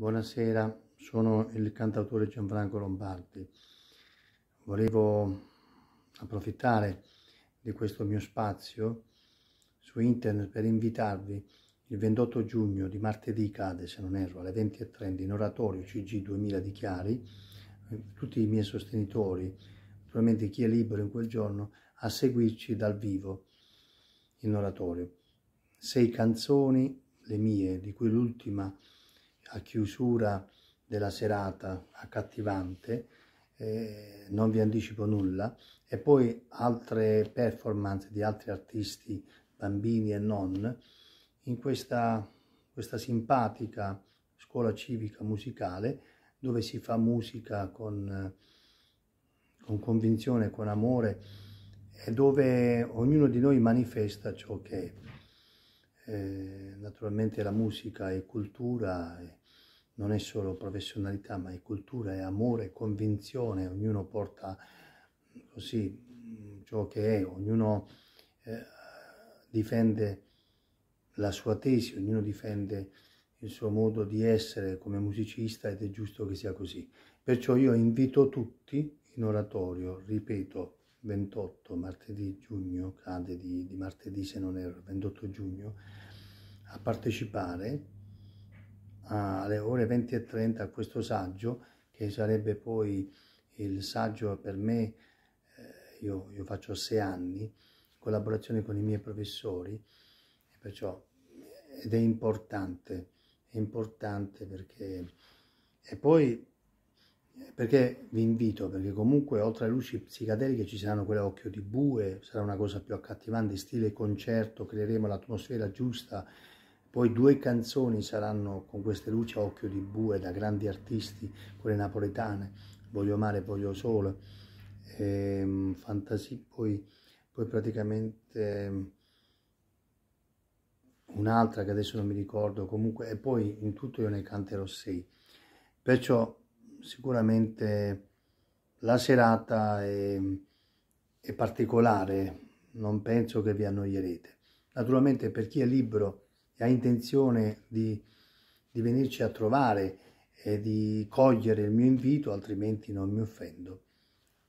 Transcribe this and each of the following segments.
Buonasera, sono il cantautore Gianfranco Lombardi. Volevo approfittare di questo mio spazio su internet per invitarvi il 28 giugno di martedì cade, se non erro, alle 20.30 in oratorio CG 2000 di Chiari, tutti i miei sostenitori, naturalmente chi è libero in quel giorno, a seguirci dal vivo in oratorio. Sei canzoni, le mie, di cui l'ultima a chiusura della serata accattivante, eh, non vi anticipo nulla, e poi altre performance di altri artisti, bambini e non, in questa, questa simpatica scuola civica musicale dove si fa musica con, con convinzione, con amore e dove ognuno di noi manifesta ciò che è. Eh, naturalmente la musica è cultura, è, non è solo professionalità, ma è cultura, è amore, convinzione, ognuno porta così ciò che è, ognuno eh, difende la sua tesi, ognuno difende il suo modo di essere come musicista ed è giusto che sia così. Perciò io invito tutti in oratorio, ripeto, 28 martedì giugno, cade di, di martedì se non erro, 28 giugno, a partecipare alle ore 20 e 30 a questo saggio, che sarebbe poi il saggio per me, eh, io, io, faccio sei anni, in collaborazione con i miei professori, perciò, ed è importante, è importante perché, e poi perché vi invito, perché comunque oltre alle luci psicadeliche ci saranno quelle a occhio di bue, sarà una cosa più accattivante, stile concerto, creeremo l'atmosfera giusta, poi due canzoni saranno con queste luci a occhio di bue da grandi artisti, quelle napoletane, Voglio mare, voglio sole, ehm, fantasia, poi, poi praticamente un'altra che adesso non mi ricordo, comunque, e poi in tutto io ne canterò sei. Perciò sicuramente la serata è, è particolare, non penso che vi annoierete. Naturalmente per chi è libero e ha intenzione di, di venirci a trovare e di cogliere il mio invito, altrimenti non mi offendo.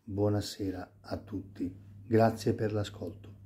Buonasera a tutti. Grazie per l'ascolto.